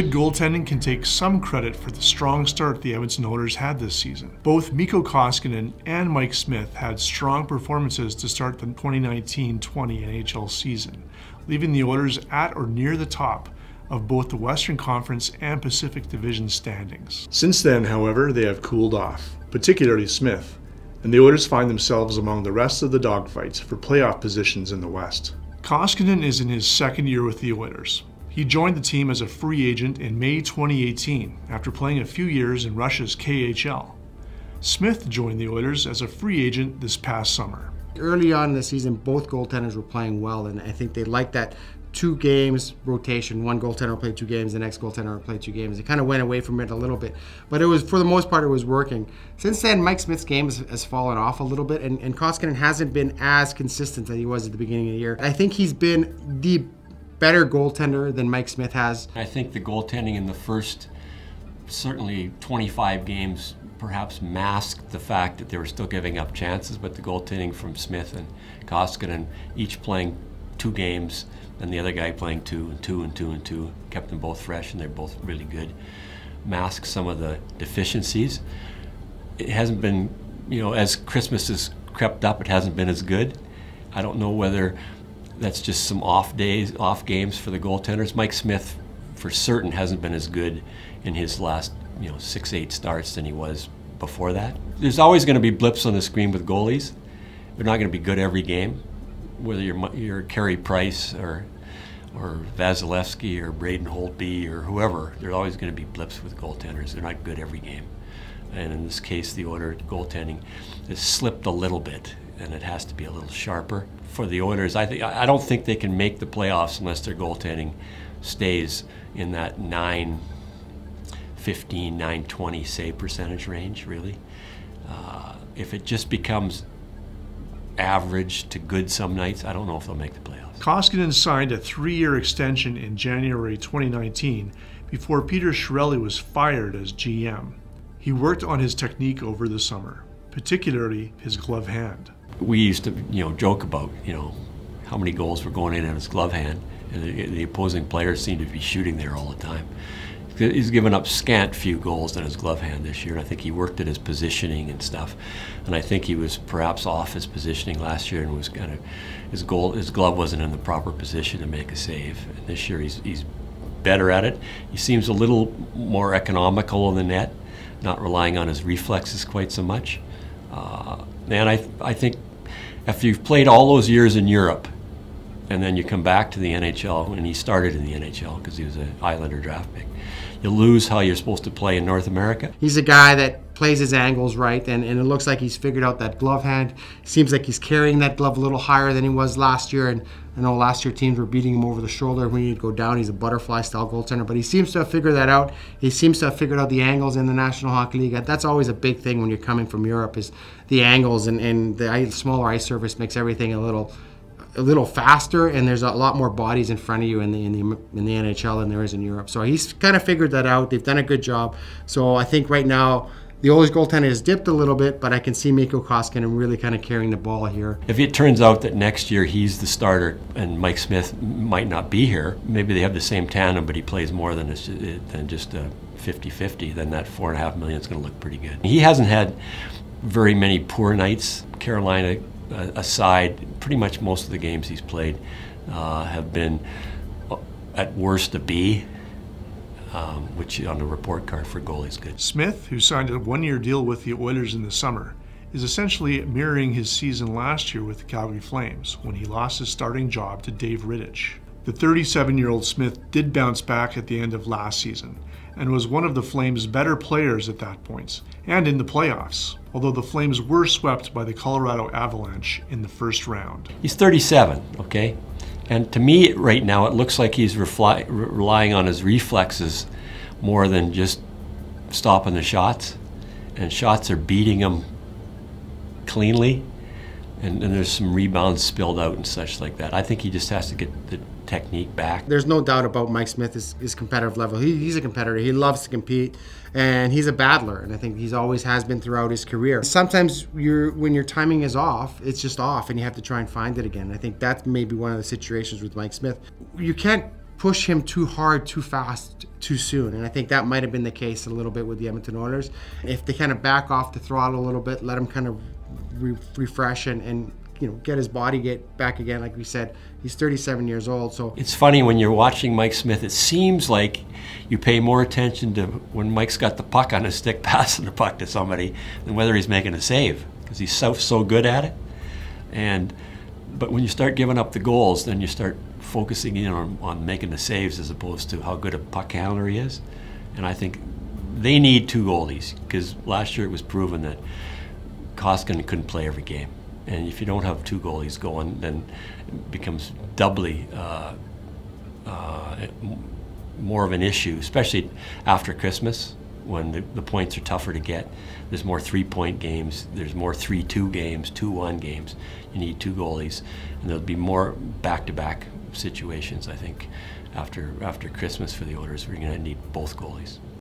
goaltending can take some credit for the strong start the Edmonton Oilers had this season. Both Mikko Koskinen and Mike Smith had strong performances to start the 2019-20 NHL season, leaving the Oilers at or near the top of both the Western Conference and Pacific Division standings. Since then, however, they have cooled off, particularly Smith, and the Oilers find themselves among the rest of the dogfights for playoff positions in the West. Koskinen is in his second year with the Oilers. He joined the team as a free agent in May 2018 after playing a few years in Russia's KHL. Smith joined the Oilers as a free agent this past summer. Early on in the season, both goaltenders were playing well, and I think they liked that two games rotation. One goaltender played two games, the next goaltender played two games. It kind of went away from it a little bit, but it was for the most part it was working. Since then, Mike Smith's game has, has fallen off a little bit, and, and Koskinen hasn't been as consistent as he was at the beginning of the year. I think he's been the better goaltender than Mike Smith has. I think the goaltending in the first certainly 25 games perhaps masked the fact that they were still giving up chances, but the goaltending from Smith and Koskinen, each playing two games, and the other guy playing two and two and two and two, kept them both fresh, and they're both really good. Masked some of the deficiencies. It hasn't been, you know, as Christmas has crept up, it hasn't been as good. I don't know whether that's just some off days, off games for the goaltenders. Mike Smith, for certain, hasn't been as good in his last, you know, six, eight starts than he was before that. There's always going to be blips on the screen with goalies. They're not going to be good every game whether you're, you're Carey Price or or Vasilevskiy or Braden Holtby or whoever, there's always going to be blips with goaltenders. They're not good every game. And in this case, the Oilers goaltending has slipped a little bit, and it has to be a little sharper. For the Oilers, I, think, I don't think they can make the playoffs unless their goaltending stays in that 9 15, 920 save percentage range, really. Uh, if it just becomes average to good some nights. I don't know if they'll make the playoffs. Koskinen signed a three-year extension in January 2019 before Peter Chiarelli was fired as GM. He worked on his technique over the summer, particularly his glove hand. We used to, you know, joke about, you know, how many goals were going in on his glove hand, and the, the opposing players seemed to be shooting there all the time he's given up scant few goals in his glove hand this year. And I think he worked at his positioning and stuff. And I think he was perhaps off his positioning last year and was kind of his goal his glove wasn't in the proper position to make a save. And this year he's he's better at it. He seems a little more economical in the net, not relying on his reflexes quite so much. Uh, and I I think after you've played all those years in Europe and then you come back to the NHL, and he started in the NHL because he was an Islander draft pick. You lose how you're supposed to play in North America. He's a guy that plays his angles right, and, and it looks like he's figured out that glove hand. Seems like he's carrying that glove a little higher than he was last year, and I know last year teams were beating him over the shoulder when he'd go down. He's a butterfly style goaltender, but he seems to have figured that out. He seems to have figured out the angles in the National Hockey League. That's always a big thing when you're coming from Europe is the angles, and, and the smaller ice surface makes everything a little – a little faster, and there's a lot more bodies in front of you in the in the in the NHL than there is in Europe. So he's kind of figured that out. They've done a good job. So I think right now. The Oilers goaltender has dipped a little bit, but I can see Mikko Koskinen really kind of carrying the ball here. If it turns out that next year he's the starter and Mike Smith might not be here, maybe they have the same tandem, but he plays more than, than just a 50-50, then that four and a half million is going to look pretty good. He hasn't had very many poor nights. Carolina aside, pretty much most of the games he's played uh, have been uh, at worst a B, um, which on the report card for goalies good. Smith, who signed a one-year deal with the Oilers in the summer, is essentially mirroring his season last year with the Calgary Flames when he lost his starting job to Dave Rittich. The 37-year-old Smith did bounce back at the end of last season and was one of the Flames' better players at that point and in the playoffs although the Flames were swept by the Colorado Avalanche in the first round. He's 37, okay? And to me, right now, it looks like he's relying on his reflexes more than just stopping the shots. And shots are beating him cleanly. And, and there's some rebounds spilled out and such like that. I think he just has to get the technique back. There's no doubt about Mike Smith, his, his competitive level. He, he's a competitor. He loves to compete, and he's a battler. And I think he's always has been throughout his career. Sometimes you're when your timing is off, it's just off, and you have to try and find it again. I think that's maybe one of the situations with Mike Smith. You can't push him too hard, too fast, too soon. And I think that might have been the case a little bit with the Edmonton Oilers. If they kind of back off the throttle a little bit, let him kind of re- refresh and, and you know get his body get back again. Like we said, he's 37 years old. So it's funny when you're watching Mike Smith. It seems like you pay more attention to when Mike's got the puck on his stick, passing the puck to somebody, than whether he's making a save because he's so so good at it. And but when you start giving up the goals, then you start focusing in on, on making the saves as opposed to how good a puck handler he is. And I think they need two goalies because last year it was proven that Koskinen couldn't play every game. And if you don't have two goalies going, then it becomes doubly uh, uh, more of an issue, especially after Christmas when the, the, points are tougher to get. There's more three point games, there's more 3 2 games, 2 1 games. You need two goalies, and there'll be more back to back situations, I think, after, after Christmas for the Oilers. We're going to need both goalies.